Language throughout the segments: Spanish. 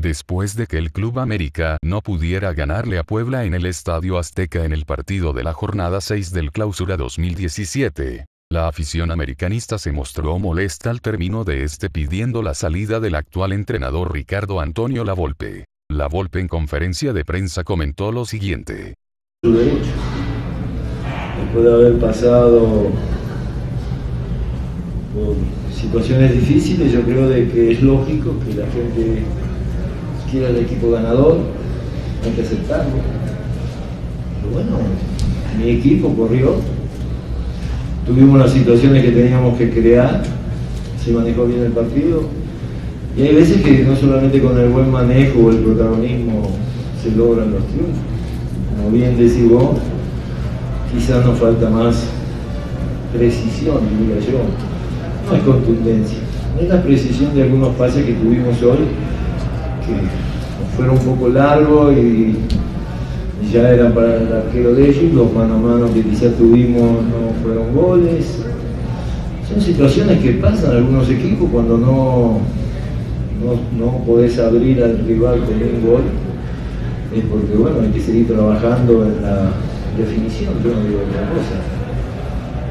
después de que el Club América no pudiera ganarle a Puebla en el Estadio Azteca en el partido de la jornada 6 del Clausura 2017. La afición americanista se mostró molesta al término de este pidiendo la salida del actual entrenador Ricardo Antonio Lavolpe. Lavolpe en conferencia de prensa comentó lo siguiente. Después de haber pasado por situaciones difíciles, yo creo de que es lógico que la gente quiera el equipo ganador, hay que aceptarlo. Pero bueno, mi equipo corrió, tuvimos las situaciones que teníamos que crear, se manejó bien el partido, y hay veces que no solamente con el buen manejo o el protagonismo se logran los triunfos. Como bien decís vos, quizás nos falta más precisión, diría yo. No es contundencia, es la precisión de algunos pases que tuvimos hoy, que fueron un poco largos y ya eran para el arquero de ellos, los mano a mano que quizás tuvimos no fueron goles. Son situaciones que pasan algunos equipos cuando no, no, no podés abrir al rival con un gol, es porque bueno, hay que seguir trabajando en la definición, yo no digo otra cosa.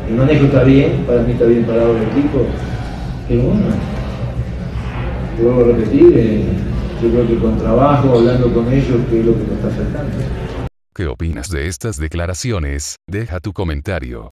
El manejo está bien, para mí está bien parado el equipo, pero bueno, vuelvo a repetir, eh, yo creo que con trabajo, hablando con ellos, que es lo que nos está faltando. ¿Qué opinas de estas declaraciones? Deja tu comentario.